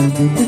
Robert.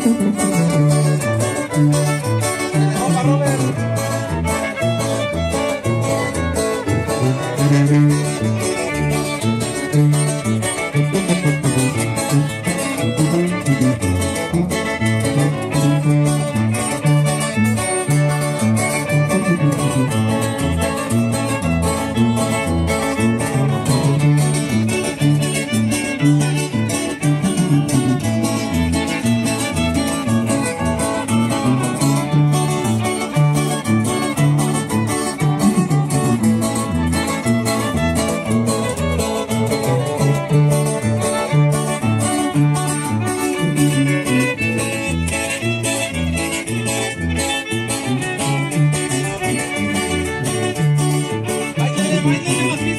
Thank you.